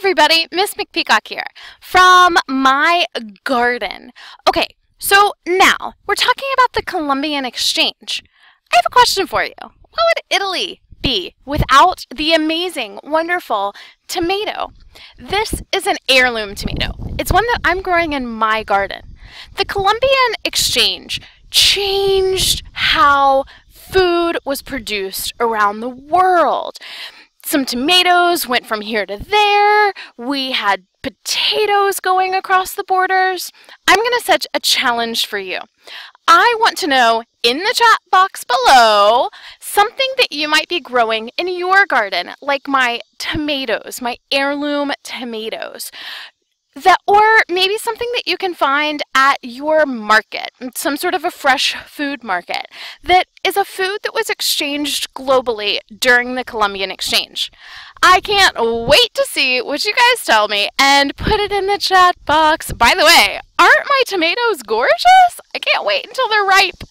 everybody, Miss McPeacock here from my garden. Okay, so now we're talking about the Columbian Exchange. I have a question for you. What would Italy be without the amazing, wonderful tomato? This is an heirloom tomato. It's one that I'm growing in my garden. The Columbian Exchange changed how food was produced around the world some tomatoes went from here to there. We had potatoes going across the borders. I'm going to set a challenge for you. I want to know in the chat box below something that you might be growing in your garden, like my tomatoes, my heirloom tomatoes that or maybe something that you can find at your market some sort of a fresh food market that is a food exchanged globally during the columbian exchange. I can't wait to see what you guys tell me and put it in the chat box. By the way aren't my tomatoes gorgeous? I can't wait until they're ripe